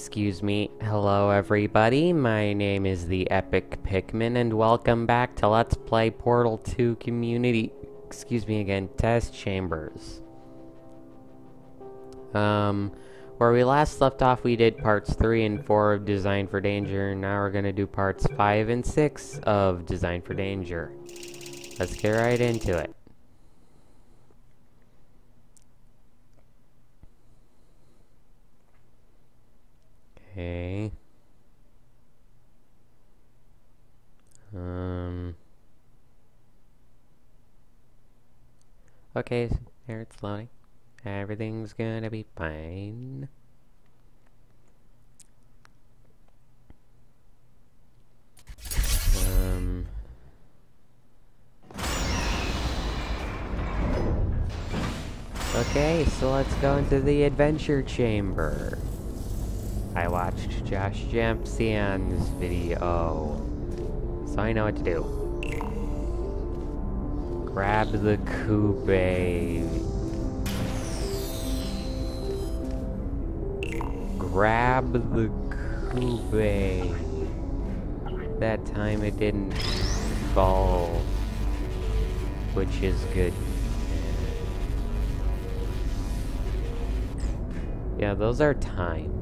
Excuse me. Hello, everybody. My name is the Epic Pikmin, and welcome back to Let's Play Portal 2 Community. Excuse me again, Test Chambers. Um, where we last left off, we did parts 3 and 4 of Designed for Danger. And now we're gonna do parts 5 and 6 of Designed for Danger. Let's get right into it. Okay. Um. Okay, there it's loading. Everything's gonna be fine. Um. Okay, so let's go into the adventure chamber. I watched Josh Jamsian's video, so I know what to do. Grab the Kube. Grab the Kube. That time it didn't fall, which is good. Yeah, those are timed.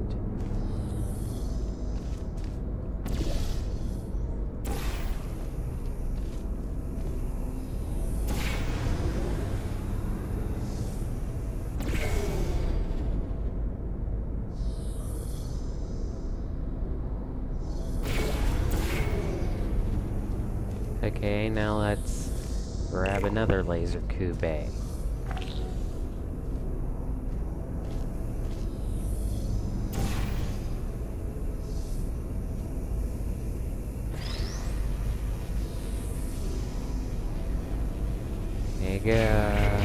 Okay, now let's grab another laser kube. Eh? There you go.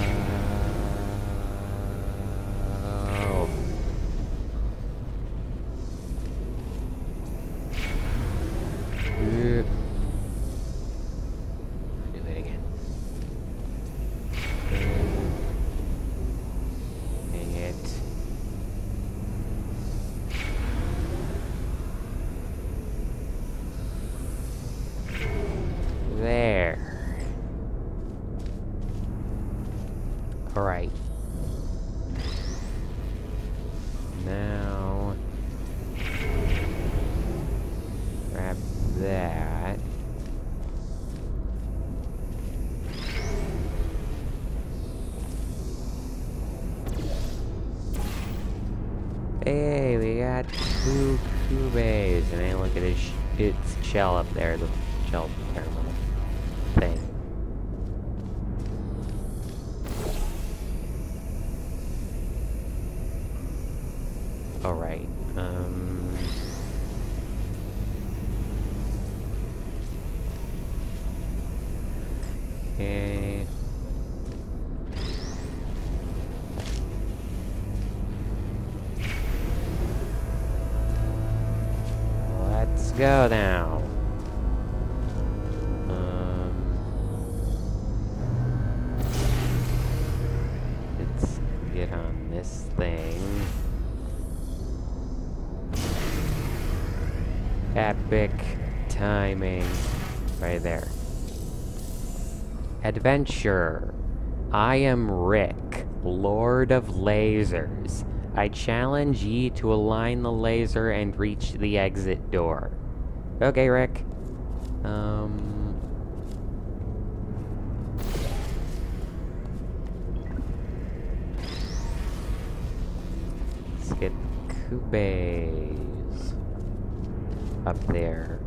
Alright. Now... Grab that. Hey, we got two cubes, and I look at sh its shell up there, the shell terminal thing. Alright, um... Okay... Let's go now. Um, let's get on this thing. Epic timing. Right there. Adventure. I am Rick, Lord of Lasers. I challenge ye to align the laser and reach the exit door. Okay, Rick. Um... Let's get Kubes up there.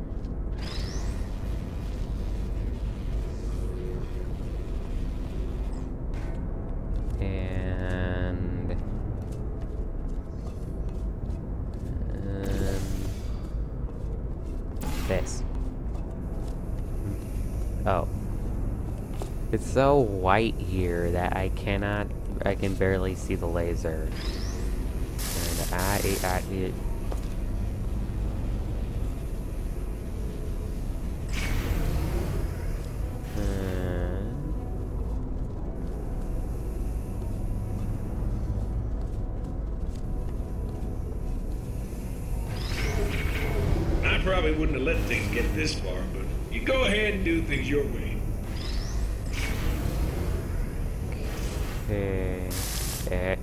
So white here that I cannot, I can barely see the laser. And I, I, it, uh, probably wouldn't have let things get this far, but you go ahead and do things your way. Okay. Eh.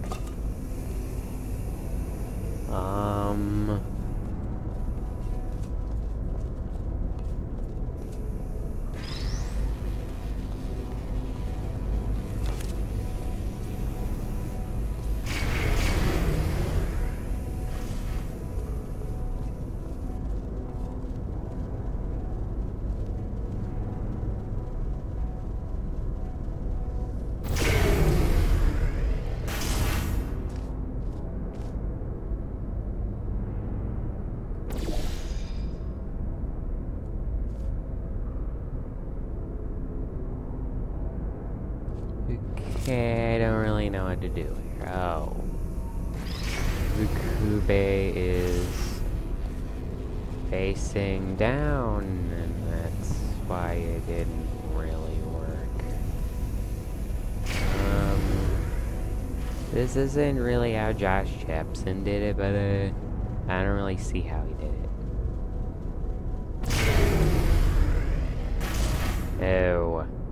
Um. Really know what to do here. Oh. The Kube is facing down, and that's why it didn't really work. Um, this isn't really how Josh Chapson did it, but uh, I don't really see how he did it. Oh.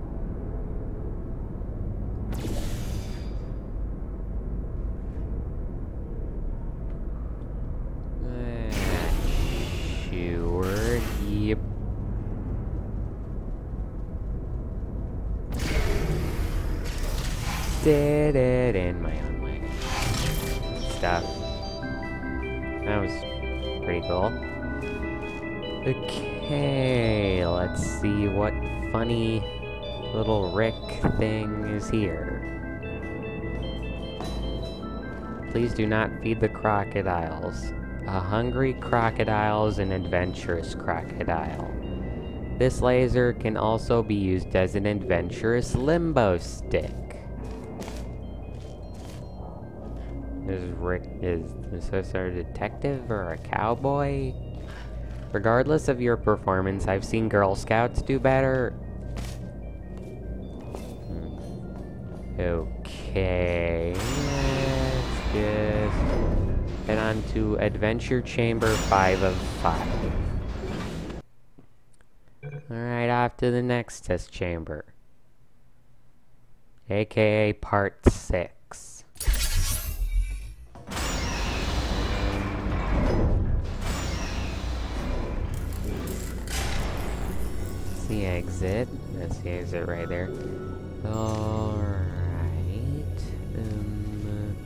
Okay, let's see what funny little Rick thing is here. Please do not feed the crocodiles. A hungry crocodile is an adventurous crocodile. This laser can also be used as an adventurous limbo stick. Is Rick is is this our detective or a cowboy? Regardless of your performance, I've seen Girl Scouts do better. Okay, let's just head on to Adventure Chamber 5 of 5. Alright, off to the next test chamber. AKA Part 6. The exit. That's the exit right there. Alright. Um,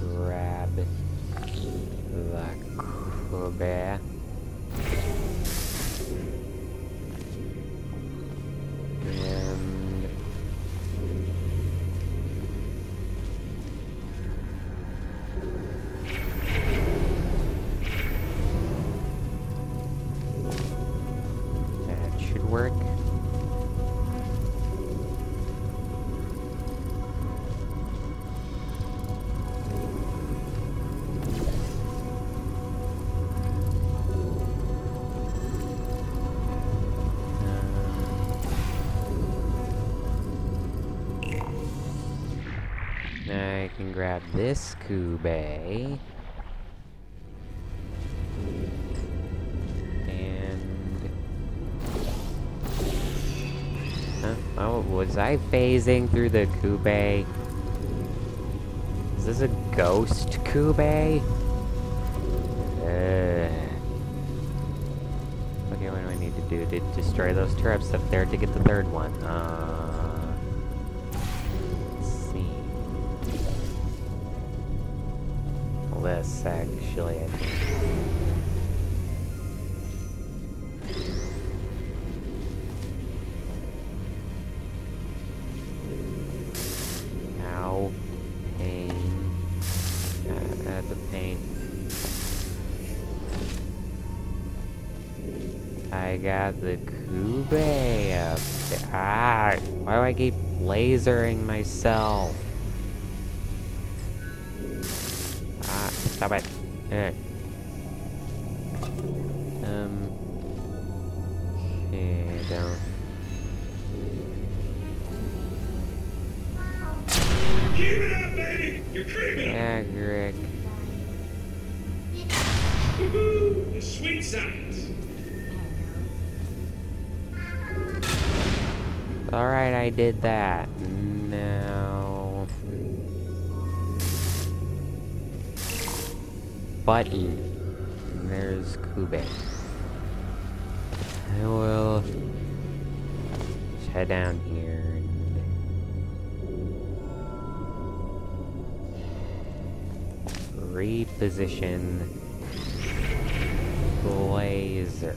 grab the Kobe. Grab this Kube. And... Huh? Oh, was I phasing through the Kube? Is this a ghost Kube? Uh, okay, what do I need to do to destroy those turrets up there to get the third one? Uh, This actually, think. Uh, uh. I got the Kube up there. Ah! Why do I keep lasering myself? Stop it. Eh. Um. Okay, don't. You're a criminal. Yeah, Rick. Woohoo! The sweet science. Alright, I did that. Button. There's Kube. I will... head down here and... Reposition... Blazer.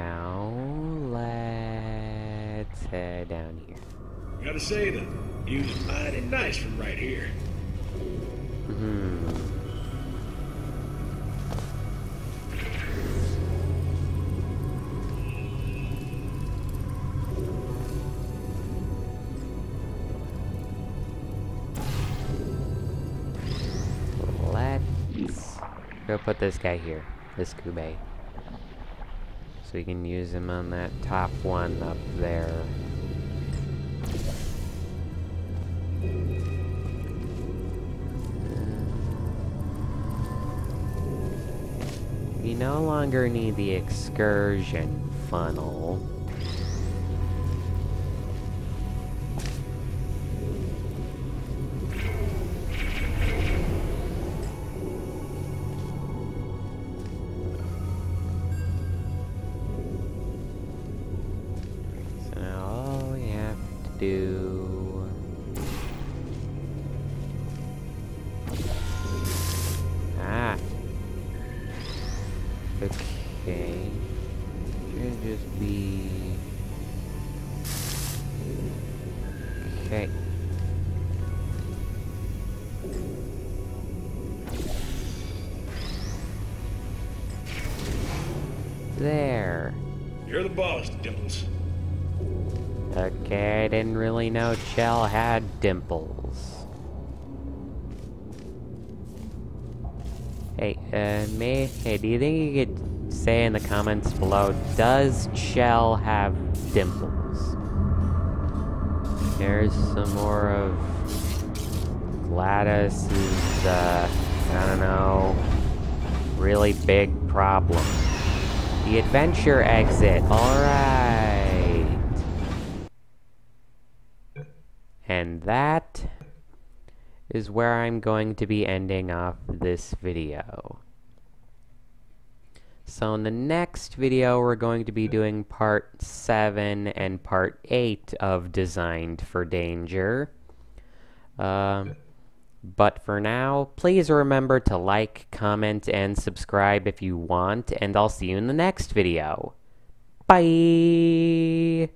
Now let's head down here. Gotta say, the view's mighty nice from right here. Hmm. Let's go put this guy here, this Kube. So we can use them on that top one up there. We no longer need the excursion funnel. Okay. There. You're the boss, Dimples. Okay, I didn't really know Chell had dimples. Hey, uh, May, hey, do you think you could say in the comments below, does Chell have dimples? Here's some more of GLaDOS's, uh, I don't know, really big problem. The adventure exit, alright. And that is where I'm going to be ending off this video. So in the next video, we're going to be doing part 7 and part 8 of Designed for Danger. Um, but for now, please remember to like, comment, and subscribe if you want, and I'll see you in the next video. Bye!